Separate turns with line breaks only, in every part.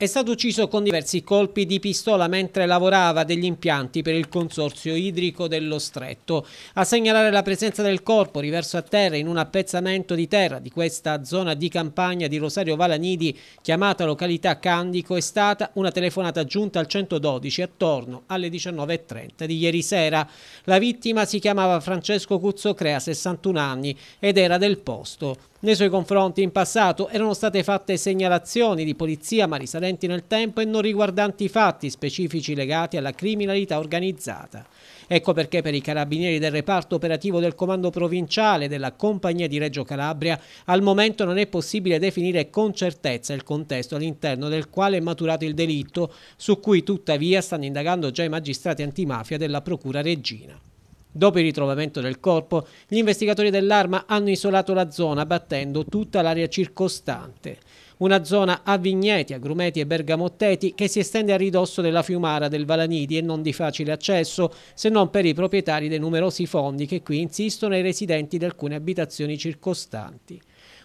È stato ucciso con diversi colpi di pistola mentre lavorava degli impianti per il consorzio idrico dello Stretto. A segnalare la presenza del corpo riverso a terra in un appezzamento di terra di questa zona di campagna di Rosario Valanidi, chiamata località Candico, è stata una telefonata giunta al 112 attorno alle 19.30 di ieri sera. La vittima si chiamava Francesco Cuzzocrea, 61 anni, ed era del posto. Nei suoi confronti in passato erano state fatte segnalazioni di polizia ma risalenti nel tempo e non riguardanti fatti specifici legati alla criminalità organizzata. Ecco perché per i carabinieri del reparto operativo del comando provinciale della compagnia di Reggio Calabria al momento non è possibile definire con certezza il contesto all'interno del quale è maturato il delitto, su cui tuttavia stanno indagando già i magistrati antimafia della Procura Regina. Dopo il ritrovamento del corpo, gli investigatori dell'arma hanno isolato la zona battendo tutta l'area circostante. Una zona a vigneti, agrumeti e bergamotteti che si estende a ridosso della fiumara del Valanidi e non di facile accesso se non per i proprietari dei numerosi fondi che qui insistono ai residenti di alcune abitazioni circostanti.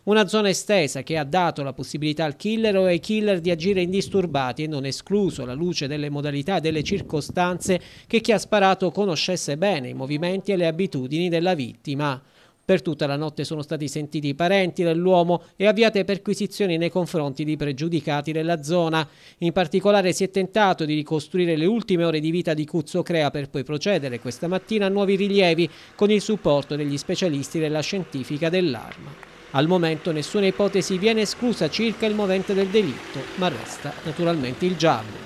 Una zona estesa che ha dato la possibilità al killer o ai killer di agire indisturbati e non escluso alla luce delle modalità e delle circostanze che chi ha sparato conoscesse bene i movimenti e le abitudini della vittima. Per tutta la notte sono stati sentiti i parenti dell'uomo e avviate perquisizioni nei confronti di pregiudicati della zona. In particolare si è tentato di ricostruire le ultime ore di vita di Cuzzo Crea per poi procedere questa mattina a nuovi rilievi con il supporto degli specialisti della scientifica dell'arma. Al momento nessuna ipotesi viene esclusa circa il movente del delitto, ma resta naturalmente il giallo.